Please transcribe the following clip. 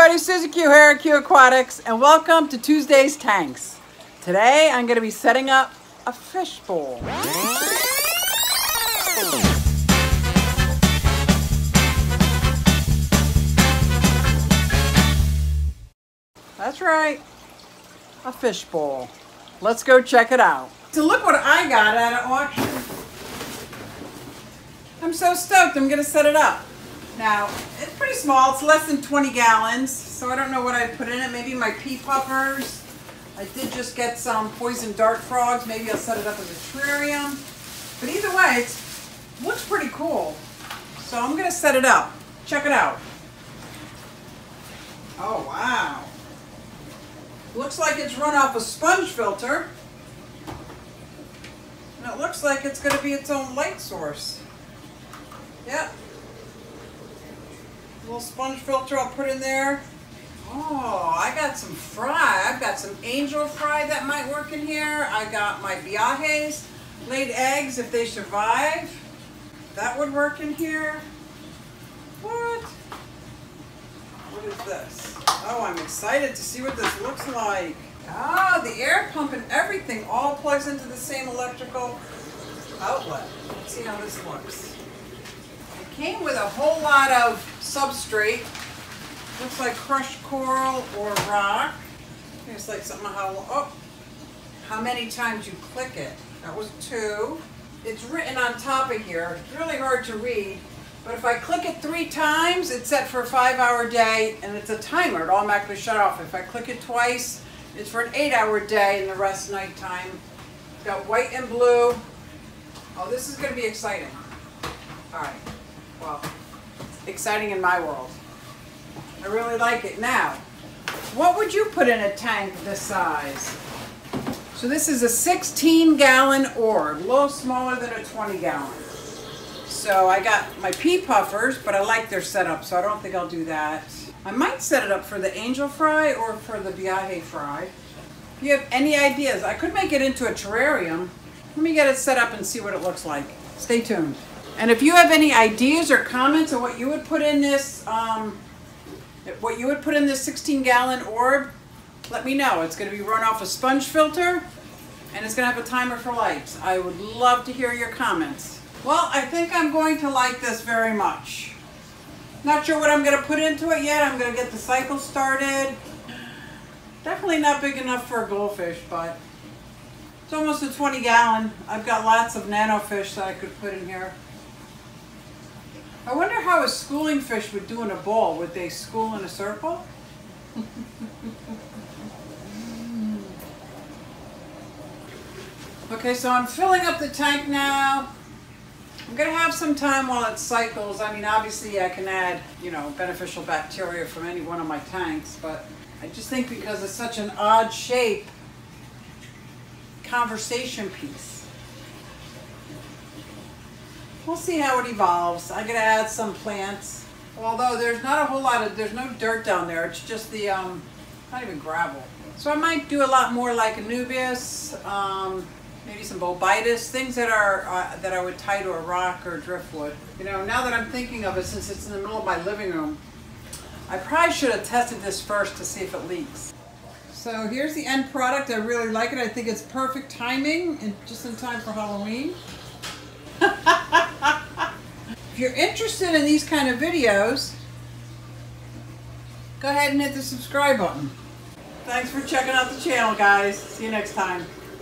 everybody, Susie Q here at QueAquatics and welcome to Tuesday's Tanks. Today I'm going to be setting up a fish bowl. That's right, a fish bowl. Let's go check it out. So look what I got at an auction. I'm so stoked I'm going to set it up. Now, it's pretty small. It's less than 20 gallons, so I don't know what I'd put in it. Maybe my pea puffers. I did just get some poison dart frogs. Maybe I'll set it up as a terrarium. But either way, it looks pretty cool. So I'm going to set it up. Check it out. Oh, wow. Looks like it's run off a sponge filter. And it looks like it's going to be its own light source. Yep, little sponge filter I'll put in there. Oh, I got some fry. I've got some angel fry that might work in here. I got my viejas laid eggs if they survive. That would work in here. What? What is this? Oh, I'm excited to see what this looks like. Ah, the air pump and everything all plugs into the same electrical outlet. Let's see how this looks. Came with a whole lot of substrate. Looks like crushed coral or rock. It's like something how, oh, how many times you click it. That was two. It's written on top of here. It's really hard to read. But if I click it three times, it's set for a five hour day and it's a timer. It automatically shut off. If I click it twice, it's for an eight hour day and the rest nighttime. It's got white and blue. Oh, this is going to be exciting. All right. Well, exciting in my world. I really like it. Now, what would you put in a tank this size? So this is a 16 gallon orb, a little smaller than a 20 gallon. So I got my pea puffers, but I like their setup, so I don't think I'll do that. I might set it up for the angel fry or for the vieja fry. If you have any ideas, I could make it into a terrarium. Let me get it set up and see what it looks like. Stay tuned. And if you have any ideas or comments on what you would put in this, um, what you would put in this 16 gallon orb, let me know. It's going to be run off a sponge filter and it's going to have a timer for lights. I would love to hear your comments. Well, I think I'm going to like this very much. Not sure what I'm going to put into it yet. I'm going to get the cycle started. Definitely not big enough for a goldfish, but it's almost a 20 gallon. I've got lots of nano fish that I could put in here. I wonder how a schooling fish would do in a bowl. Would they school in a circle? okay, so I'm filling up the tank now. I'm going to have some time while it cycles. I mean, obviously I can add, you know, beneficial bacteria from any one of my tanks, but I just think because it's such an odd shape, conversation piece. We'll see how it evolves. I'm gonna add some plants. Although there's not a whole lot of, there's no dirt down there. It's just the, um, not even gravel. So I might do a lot more like Anubias, um, maybe some Bolbitis, things that are, uh, that I would tie to a rock or driftwood. You know, now that I'm thinking of it, since it's in the middle of my living room, I probably should have tested this first to see if it leaks. So here's the end product. I really like it. I think it's perfect timing and just in time for Halloween. If you're interested in these kind of videos, go ahead and hit the subscribe button. Thanks for checking out the channel, guys. See you next time.